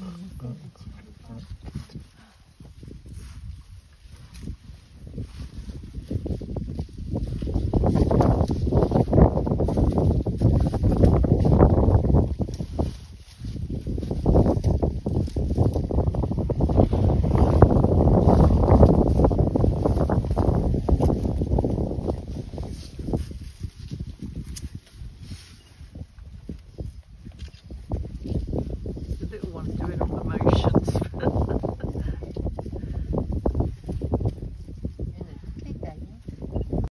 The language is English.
Mm-hmm. Mm-hmm.